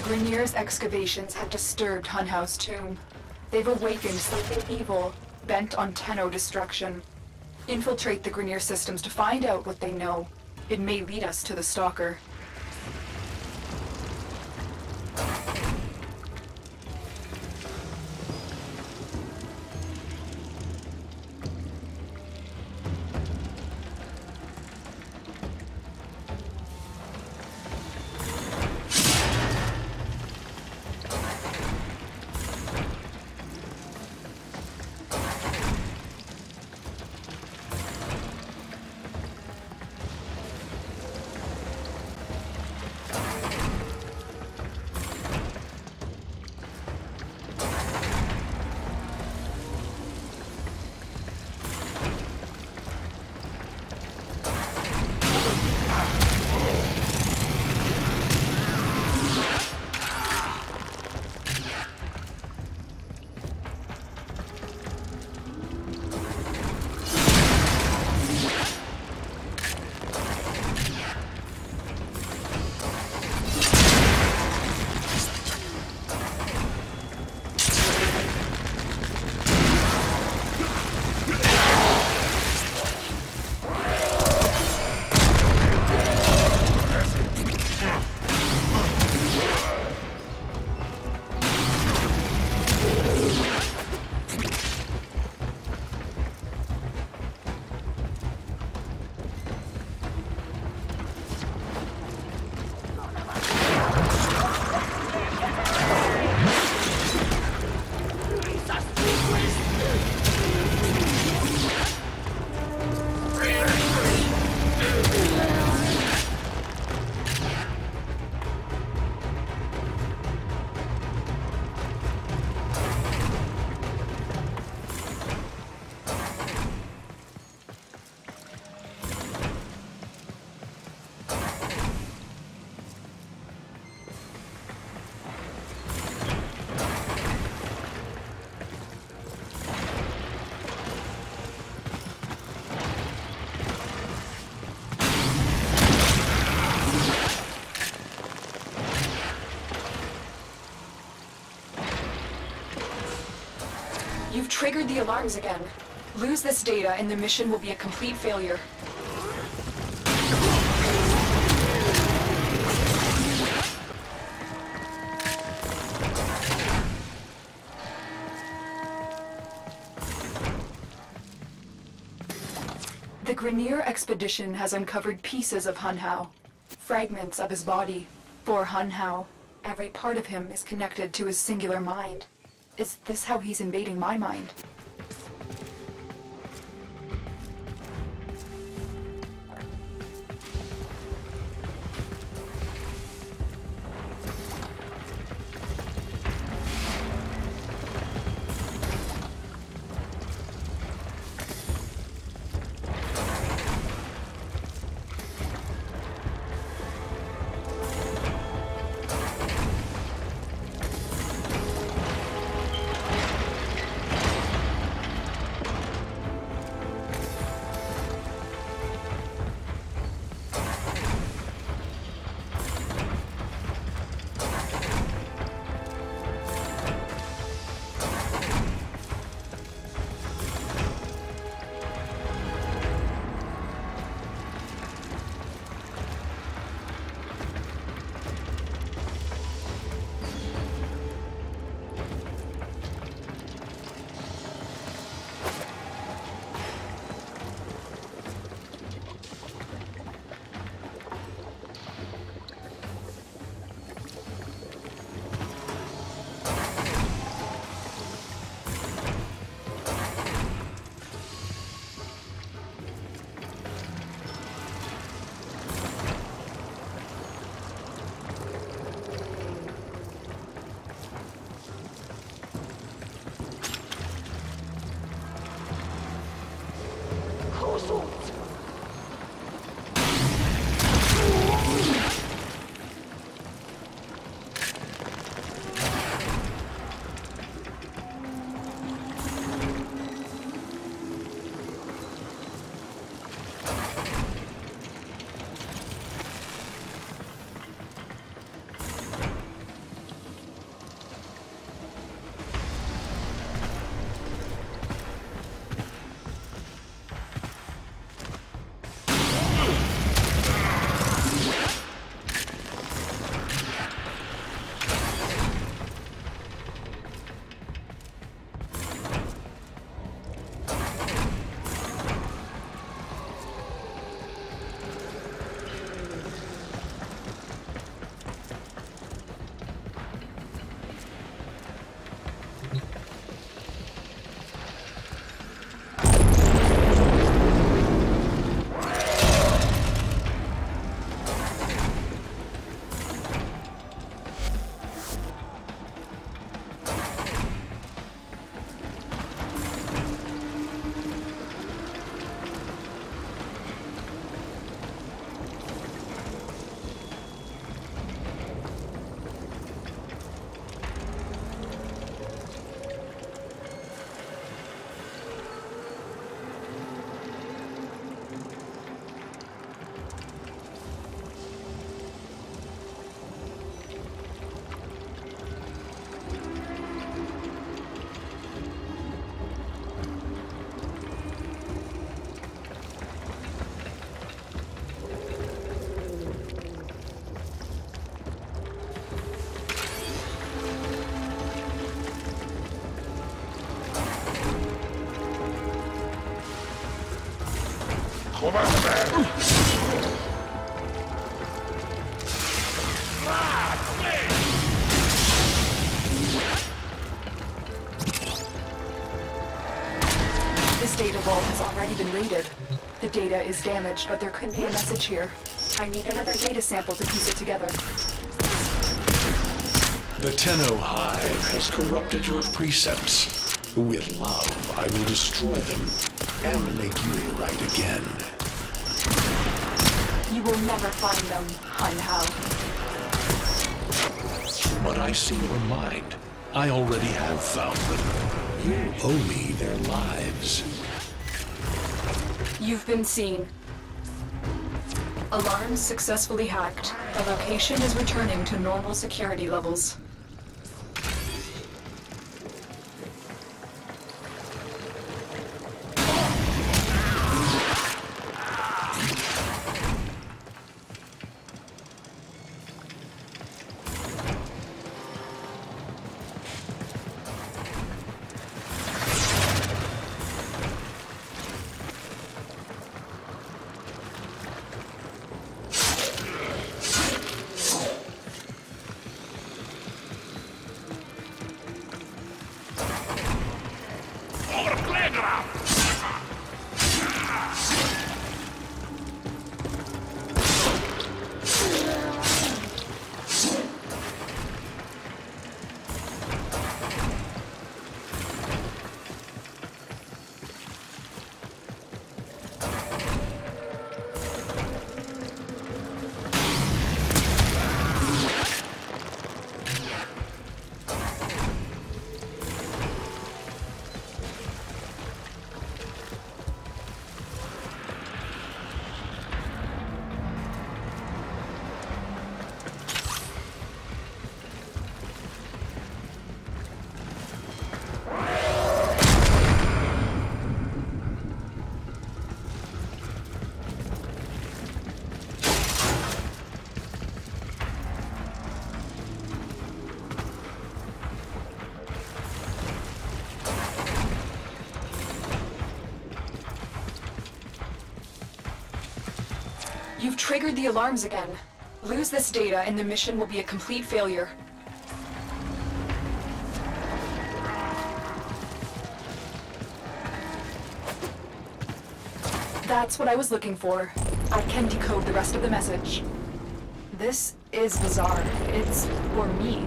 The Grineer's excavations have disturbed Hunhow's tomb. They've awakened something evil, bent on Tenno destruction. Infiltrate the Grineer systems to find out what they know. It may lead us to the Stalker. Triggered the alarms again. Lose this data and the mission will be a complete failure. The Grineer expedition has uncovered pieces of Hunhow, fragments of his body. For Hunhow, every part of him is connected to his singular mind. Is this how he's invading my mind? This data vault has already been raided. The data is damaged, but there could be a message here. I need another data sample to piece it together. The Tenno Hive has corrupted your precepts. With love, I will destroy them and make you right again. You will never find them, Hunhow. What I see your mind, I already have found them. You owe me their lives. You've been seen. Alarms successfully hacked. The location is returning to normal security levels. Triggered the alarms again. Lose this data and the mission will be a complete failure. That's what I was looking for. I can decode the rest of the message. This is bizarre. It's for me.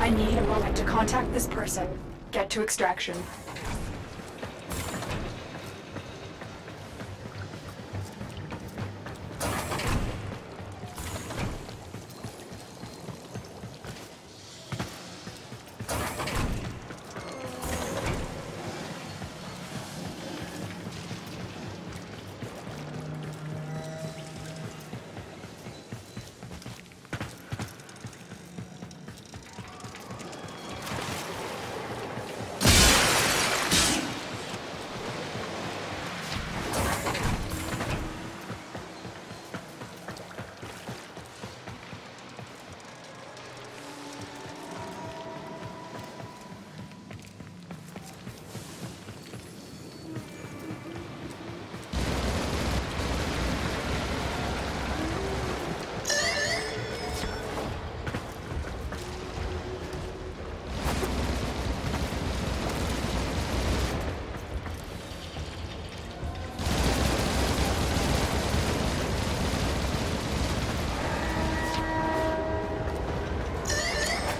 I need a moment to contact this person. Get to extraction.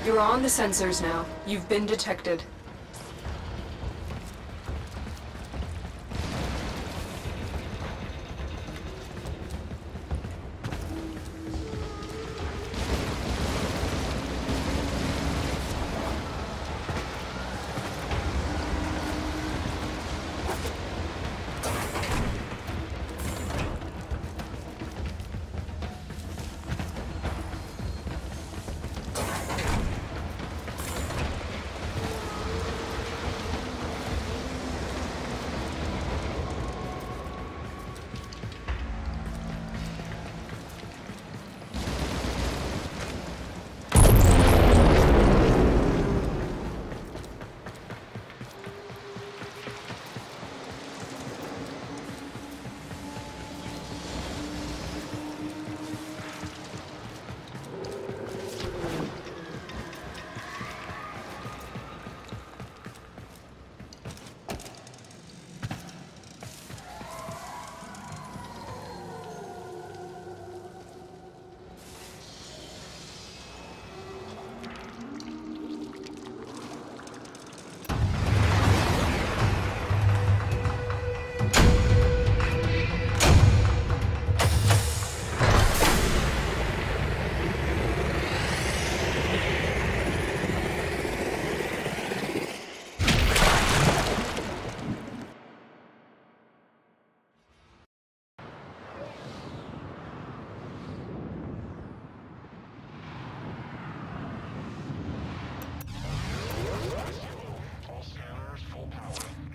You're on the sensors now. You've been detected.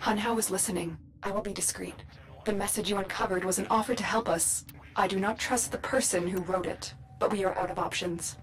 Hunhow is listening. I will be discreet. The message you uncovered was an offer to help us. I do not trust the person who wrote it, but we are out of options.